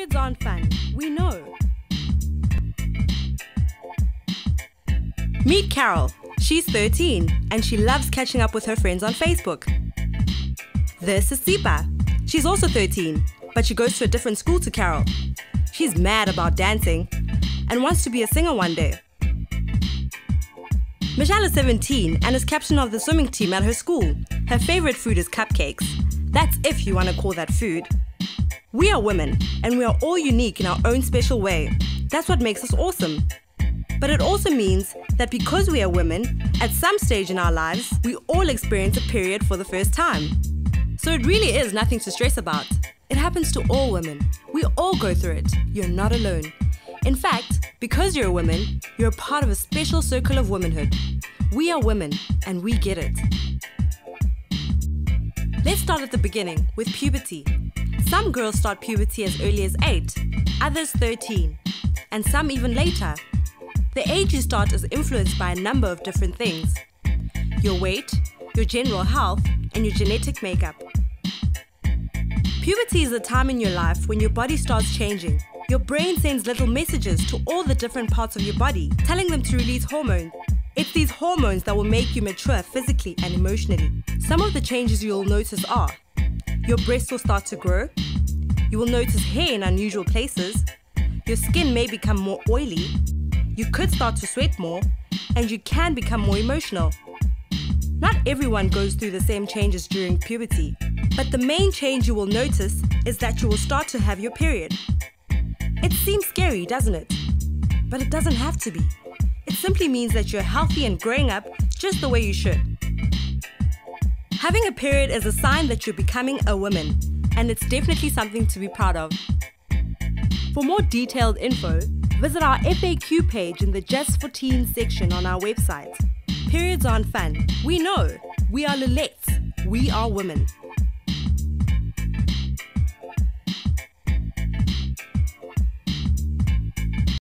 Periods aren't fun, we know. Meet Carol. She's 13 and she loves catching up with her friends on Facebook. This is Sipa. She's also 13, but she goes to a different school to Carol. She's mad about dancing and wants to be a singer one day. Michelle is 17 and is captain of the swimming team at her school. Her favorite food is cupcakes. That's if you want to call that food. We are women, and we are all unique in our own special way. That's what makes us awesome. But it also means that because we are women, at some stage in our lives, we all experience a period for the first time. So it really is nothing to stress about. It happens to all women. We all go through it. You're not alone. In fact, because you're a woman, you're a part of a special circle of womanhood. We are women, and we get it. Let's start at the beginning with puberty. Some girls start puberty as early as 8, others 13, and some even later. The age you start is influenced by a number of different things your weight, your general health, and your genetic makeup. Puberty is a time in your life when your body starts changing. Your brain sends little messages to all the different parts of your body, telling them to release hormones. It's these hormones that will make you mature physically and emotionally. Some of the changes you'll notice are your breasts will start to grow, you will notice hair in unusual places, your skin may become more oily, you could start to sweat more, and you can become more emotional. Not everyone goes through the same changes during puberty, but the main change you will notice is that you will start to have your period. It seems scary, doesn't it? But it doesn't have to be. It simply means that you're healthy and growing up just the way you should. Having a period is a sign that you're becoming a woman, and it's definitely something to be proud of. For more detailed info, visit our FAQ page in the Just for Teens section on our website. Periods aren't fun. We know. We are Lil-lets. We are women.